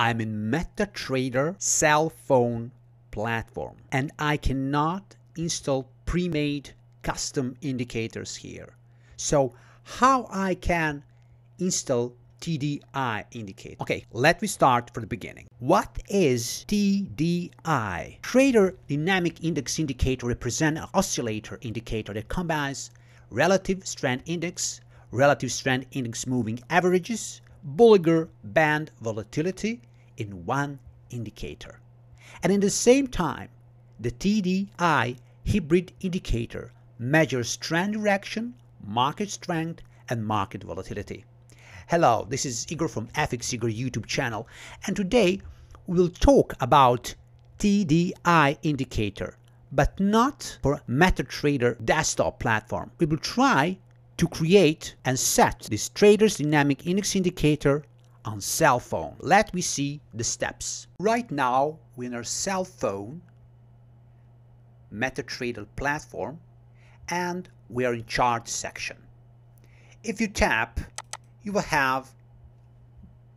I'm in MetaTrader cell phone platform and I cannot install pre-made custom indicators here. So how I can install TDI indicator. Okay, let me start from the beginning. What is TDI? Trader Dynamic Index Indicator represents an oscillator indicator that combines relative strength index, relative strength index moving averages, Bollinger Band volatility in one indicator. And in the same time, the TDI hybrid indicator measures trend direction, market strength, and market volatility. Hello, this is Igor from FX Igor YouTube channel, and today we will talk about TDI indicator, but not for MetaTrader desktop platform. We will try to create and set this trader's dynamic index indicator on cell phone. Let me see the steps. Right now, we're in our cell phone MetaTrader platform and we are in chart section. If you tap you will have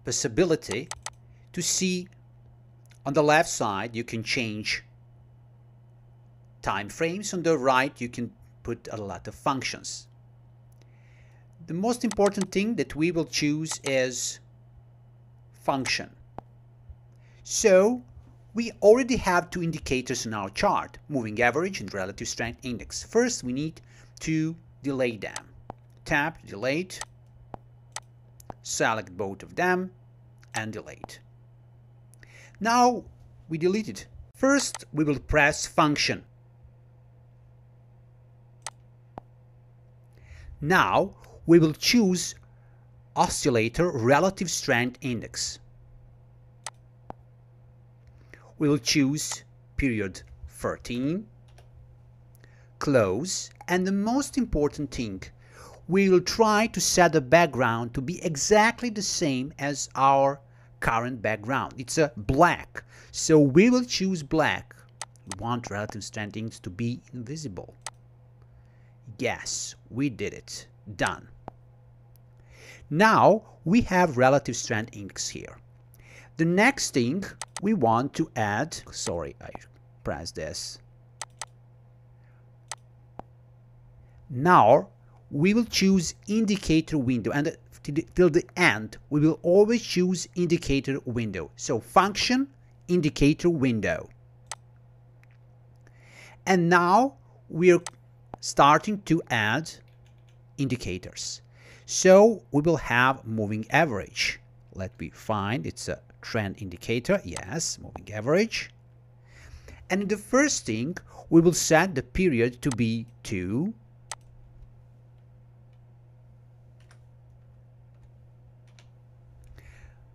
possibility to see on the left side you can change time frames on the right you can put a lot of functions the most important thing that we will choose is function so we already have two indicators in our chart moving average and relative strength index first we need to delay them tap delete select both of them and delete. Now we delete it. First we will press function. Now we will choose oscillator relative strength index. We will choose period 13, close, and the most important thing, we will try to set the background to be exactly the same as our current background. It's a black, so we will choose black. We want relative strength to be invisible. Yes, we did it. Done. Now we have relative strength index here. The next thing we want to add, sorry, I pressed this. Now we will choose indicator window and till the end we will always choose indicator window so function indicator window and now we're starting to add indicators so we will have moving average. Let me find it's a trend indicator. Yes moving average. And the first thing we will set the period to be 2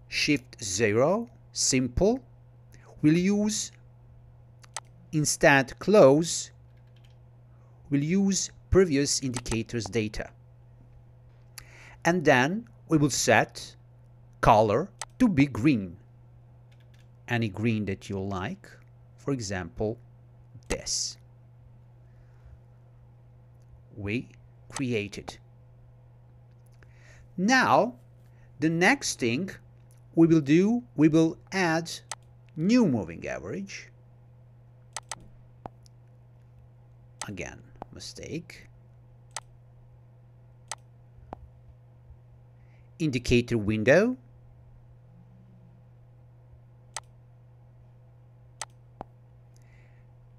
shift 0 simple. We'll use instead close we'll use previous indicators data and then we will set color to be green any green that you like for example this we created now the next thing we will do, we will add new moving average. Again, mistake. Indicator window.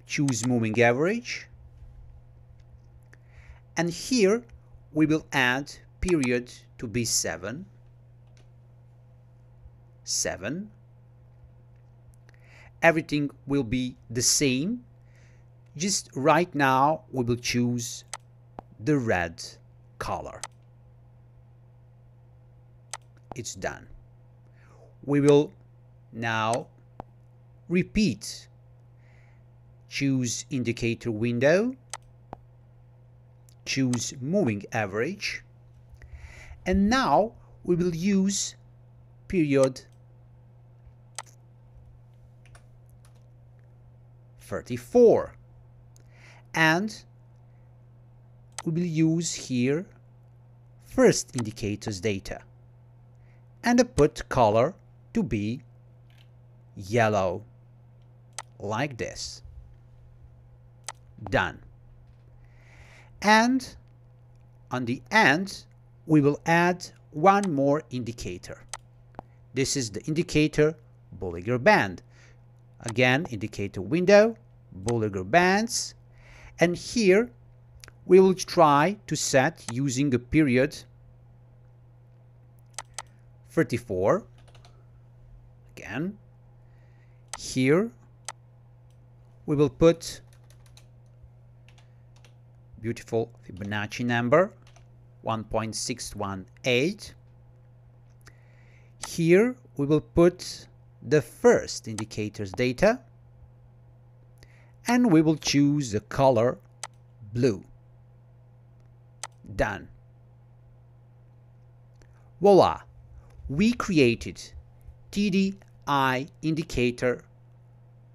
Choose moving average. And here we will add period to be 7 7 everything will be the same just right now we will choose the red color it's done. We will now repeat. Choose indicator window. Choose moving average. And now we will use period 34 and we will use here first indicators data and the put color to be yellow like this. Done. And on the end, we will add one more indicator. This is the indicator Bollinger Band. Again, indicator window, Bollinger Bands. And here, we will try to set using a period 34. Again, here, we will put beautiful Fibonacci number 1.618 here we will put the first indicator's data and we will choose the color blue. Done. Voila we created TDI indicator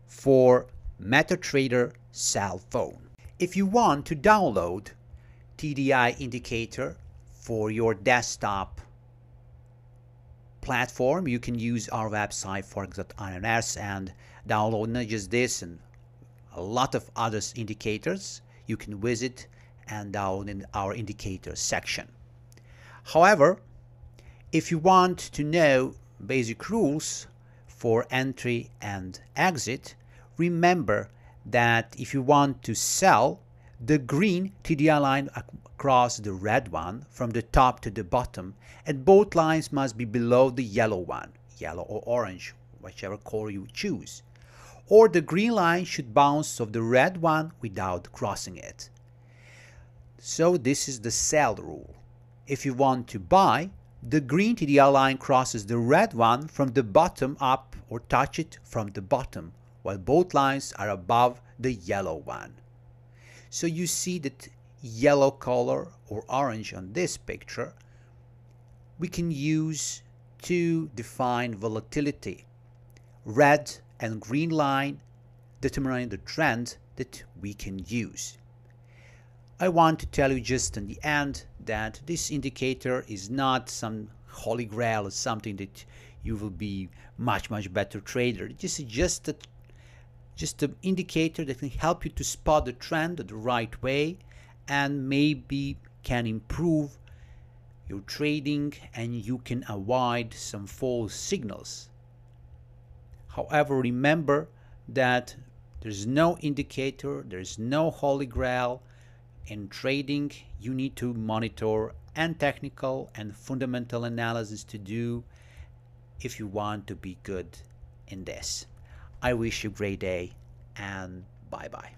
for MetaTrader cell phone if you want to download TDI indicator for your desktop platform, you can use our website forex.ins and download not just this and a lot of other indicators you can visit and down in our indicators section. However, if you want to know basic rules for entry and exit, remember that if you want to sell the green TDI line across the red one from the top to the bottom and both lines must be below the yellow one, yellow or orange, whichever color you choose. Or the green line should bounce off the red one without crossing it. So this is the sell rule. If you want to buy, the green TDI line crosses the red one from the bottom up or touch it from the bottom while both lines are above the yellow one. So you see that yellow color or orange on this picture we can use to define volatility. Red and green line determining the trend that we can use. I want to tell you just in the end that this indicator is not some holy grail or something that you will be much much better trader. This is just a just an indicator that can help you to spot the trend the right way and maybe can improve your trading and you can avoid some false signals. However, remember that there's no indicator, there's no holy grail. In trading, you need to monitor and technical and fundamental analysis to do if you want to be good in this. I wish you a great day and bye bye.